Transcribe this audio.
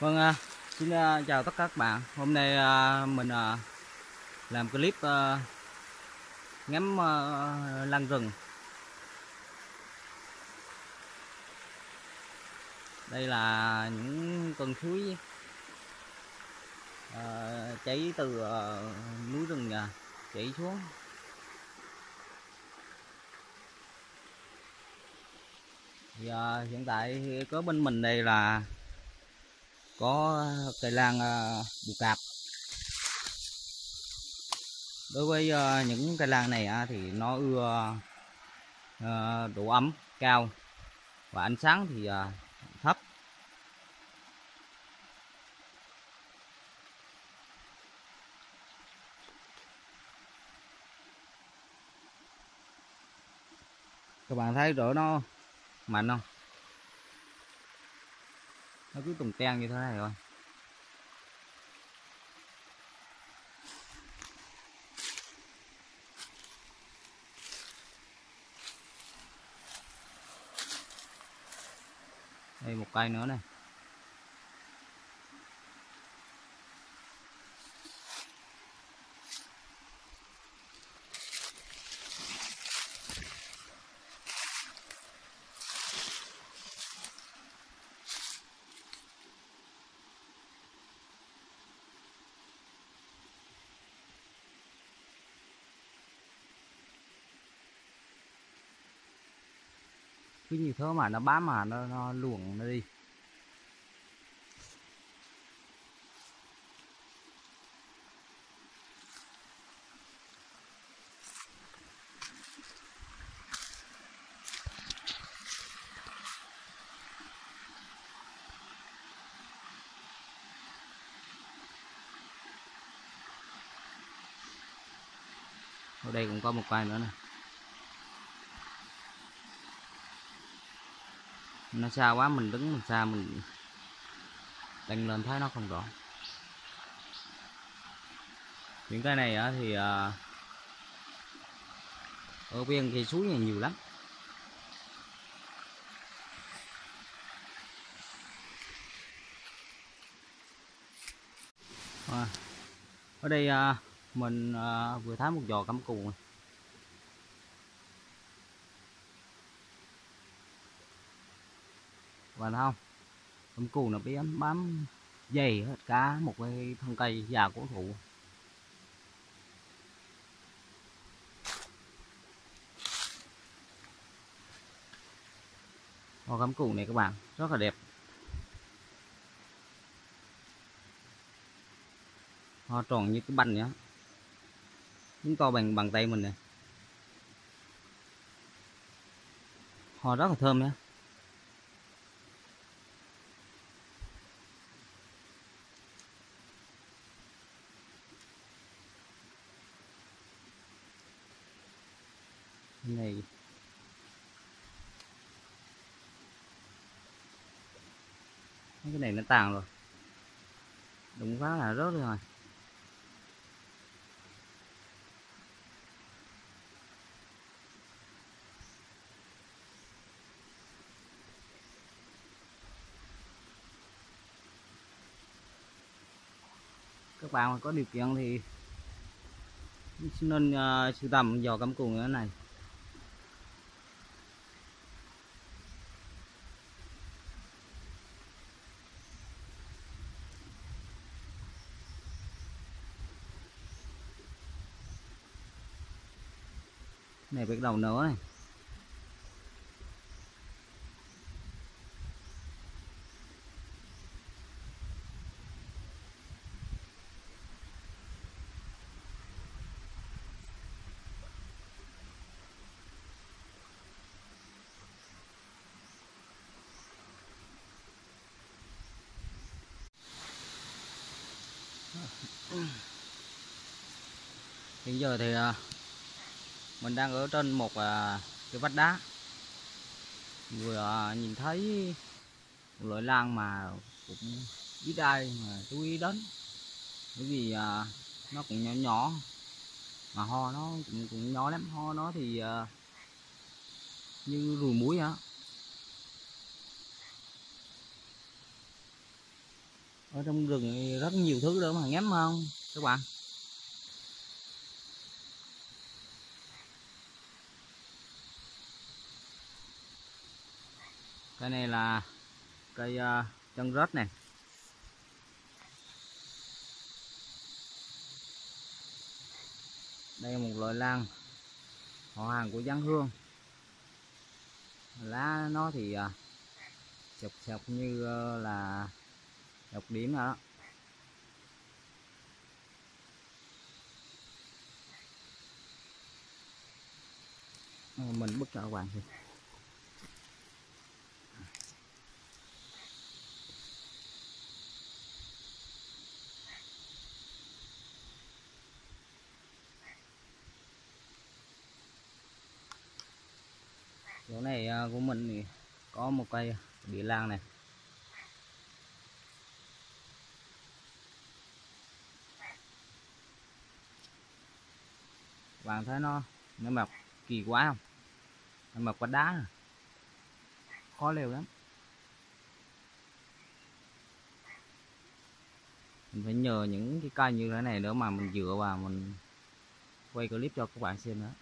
Vâng, à, xin à, chào tất cả các bạn. Hôm nay à, mình làm clip ngắm lan rừng. Đây là những con suối chảy từ núi rừng chảy xuống. giờ hiện tại có bên mình đây là có ờ, cây lan ờ, bù cạp đối với ờ, những cây lan này thì nó ưa độ ấm cao và ánh sáng thì thấp. Các bạn thấy rõ nó mạnh không? Nó cứ tùng teng như thế này rồi đây một cây nữa này. Cứ như thế mà nó bám mà nó, nó luồn nó đi. Ở đây cũng có một vài nữa nè. Nó xa quá, mình đứng mình xa, mình tăng lên thấy nó không rõ những cái này thì à, ở bên thì suối này nhiều lắm ở đây à, mình à, vừa thấy một giò cắm cù này. Và không cắm cù nó bám bám dày hết cá, một cái thân cây già cổ thụ. Hoa cắm cù này các bạn, rất là đẹp. Hoa tròn như cái banh nhá. Chúng to bằng bằng tay mình này hoa rất là thơm nhé này. Cái này nó tàn rồi. Đụng phá là rớt rồi. Các bạn mà có điều kiện thì nên uh, sưu tầm giò cắm cù như thế này. Này bắt đầu nữa này. Hiện giờ thì à, mình đang ở trên một à, cái vách đá. Vừa à, nhìn thấy một loại lan mà cũng ít ai mà chú ý đến. Bởi vì à, nó cũng nhỏ nhỏ. Mà ho nó cũng, cũng nhỏ lắm. Ho nó thì à, như ruồi muối hả ở trong rừng rất nhiều thứ đó mà ngắm không các bạn. Cây này là cây uh, chân rết này đây là một loại lan họ hàng của giáng hương. Lá nó thì uh, chọc chọc như uh, là độc điểm đó. Mình bức cho các bạn thì chỗ này à, của mình thì có một cây địa lan này. Bạn thấy nó nó mọc kỳ quá không? Nó mọc qua đá à. khó leo lắm. Mình phải nhờ những cái cây như thế này nữa mà mình dựa vào, mình quay clip cho các bạn xem nữa.